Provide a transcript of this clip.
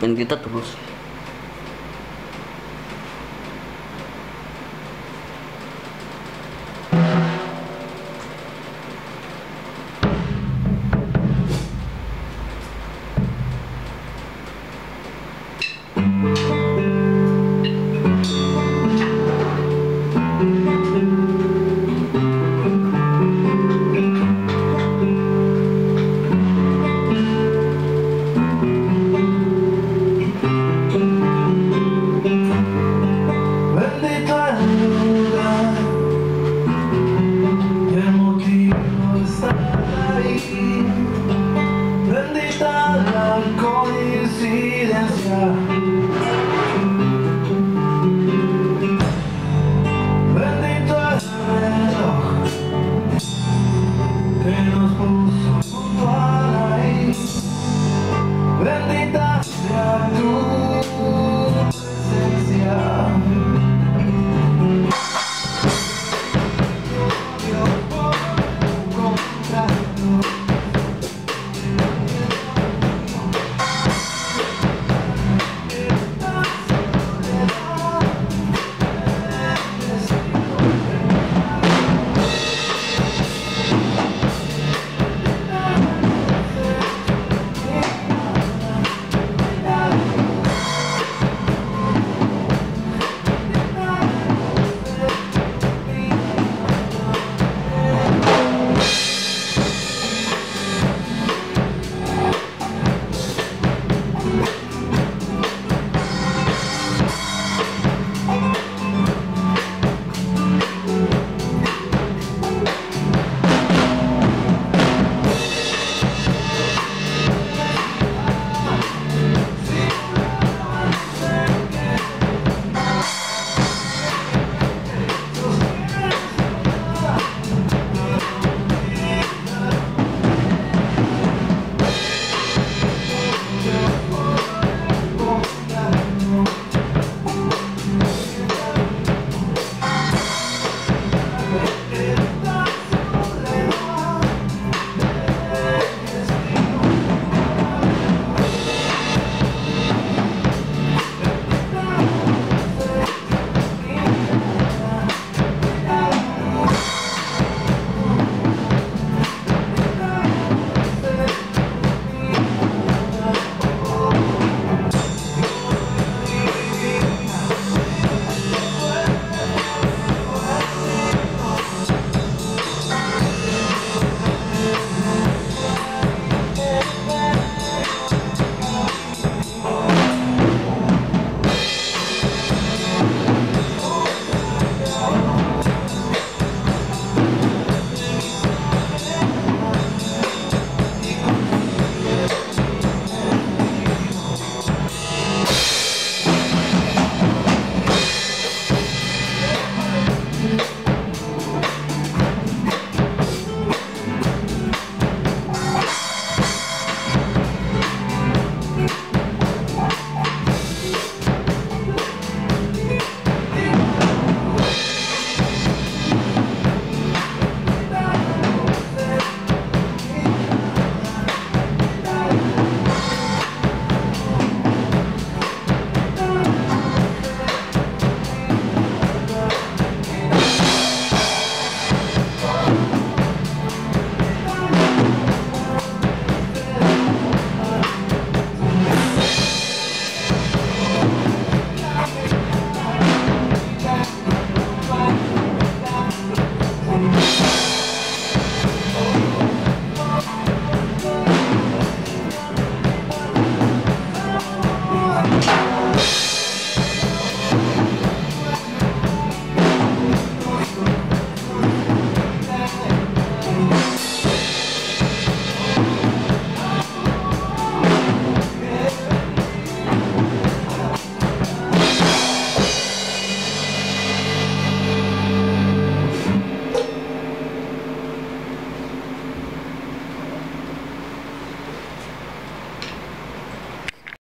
dan kita terus.